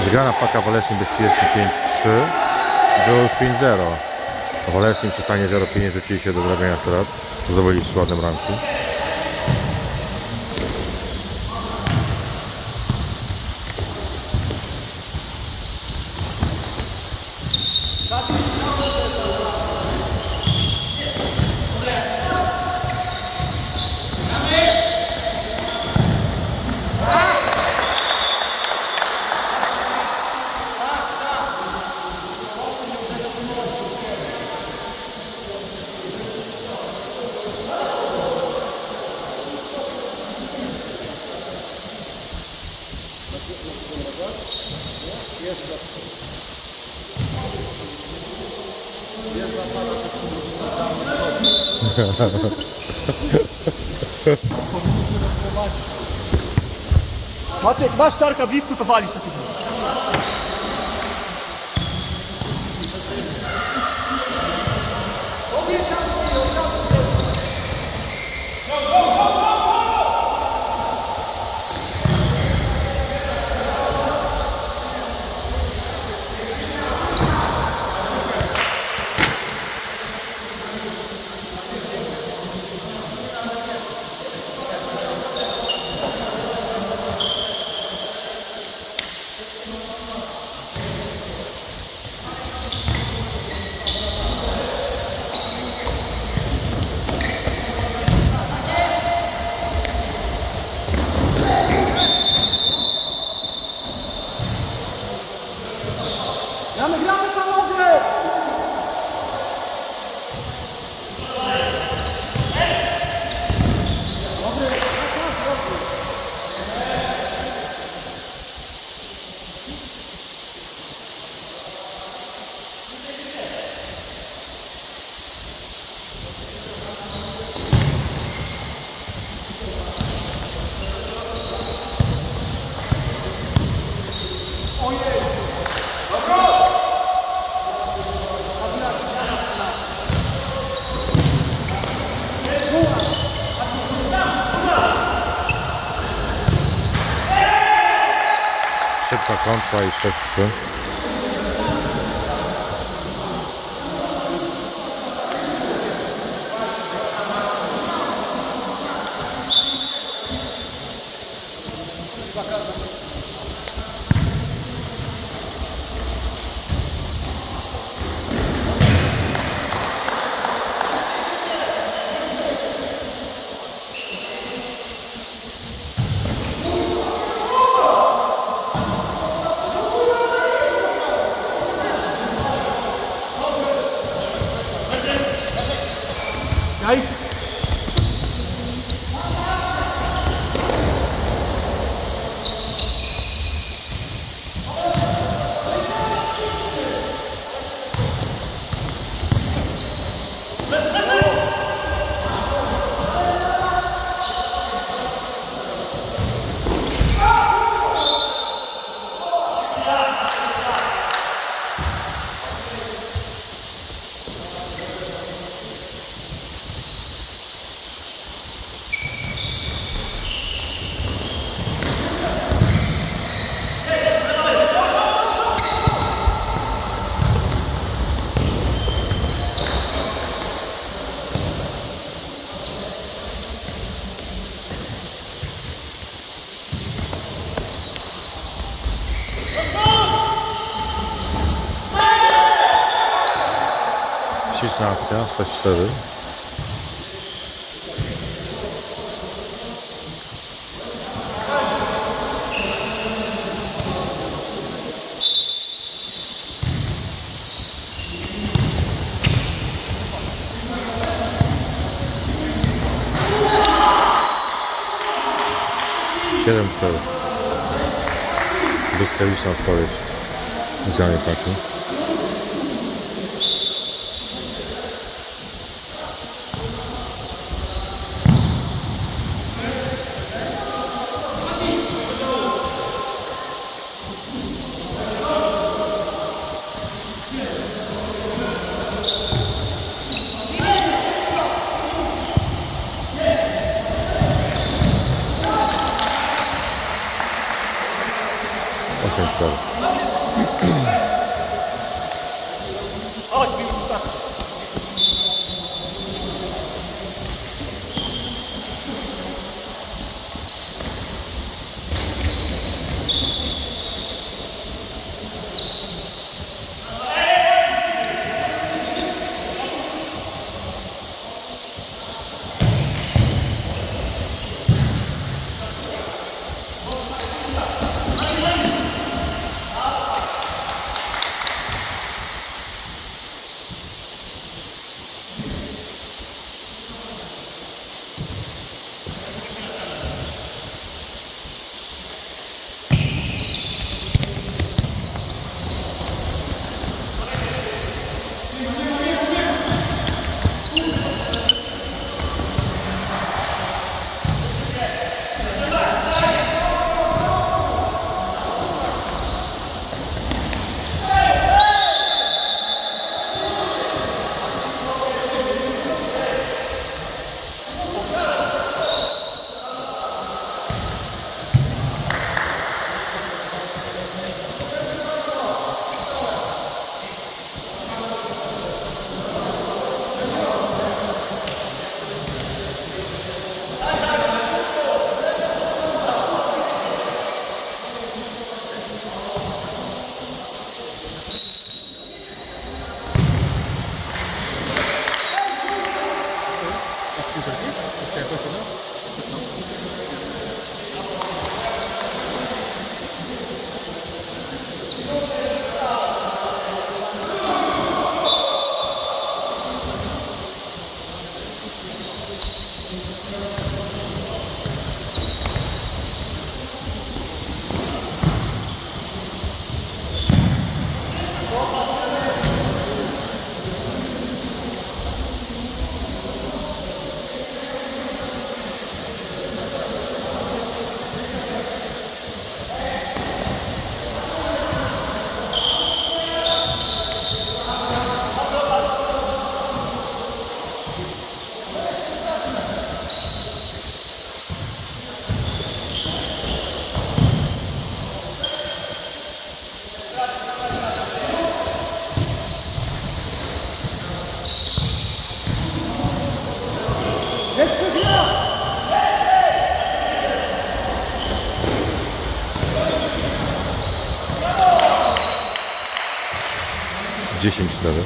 Zgrana paka Waleczny bezpiecznie 5-3. Było już 5-0. Waleczny przy stanie 0-5 rzucili się do zrobienia strat. Zdobyli w ładnym ranku. Maciek, masz czarka blisko, to walisz. Gramy, Kontra i 6-3. height Akcja, 6-4. Siedem cztery. Błyskawiczna odpowiedź. Zmianie taki. Teşekkür ederim. 10 nawet.